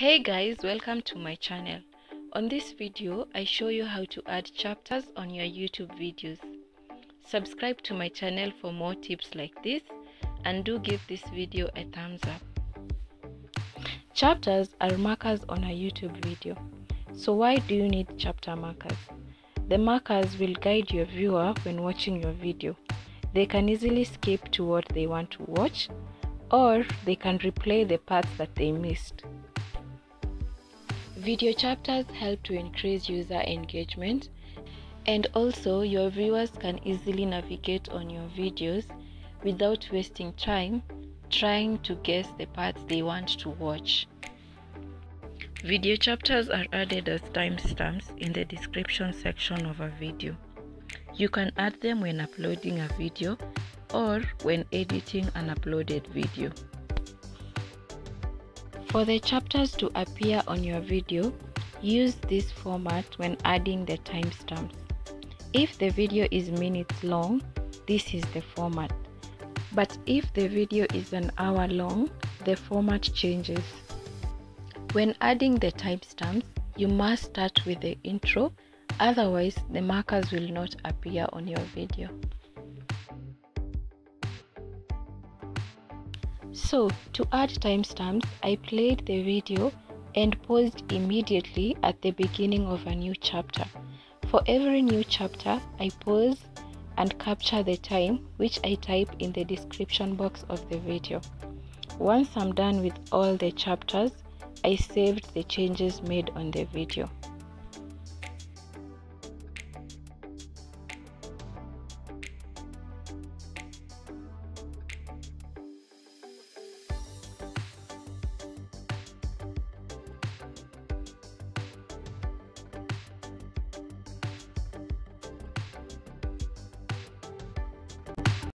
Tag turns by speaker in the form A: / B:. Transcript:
A: Hey guys, welcome to my channel. On this video, I show you how to add chapters on your YouTube videos. Subscribe to my channel for more tips like this and do give this video a thumbs up. Chapters are markers on a YouTube video. So why do you need chapter markers? The markers will guide your viewer when watching your video. They can easily skip to what they want to watch or they can replay the parts that they missed. Video chapters help to increase user engagement and also your viewers can easily navigate on your videos without wasting time trying to guess the parts they want to watch. Video chapters are added as timestamps in the description section of a video. You can add them when uploading a video or when editing an uploaded video. For the chapters to appear on your video, use this format when adding the timestamps. If the video is minutes long, this is the format. But if the video is an hour long, the format changes. When adding the timestamps, you must start with the intro, otherwise the markers will not appear on your video. So, to add timestamps, I played the video and paused immediately at the beginning of a new chapter. For every new chapter, I pause and capture the time which I type in the description box of the video. Once I'm done with all the chapters, I saved the changes made on the video.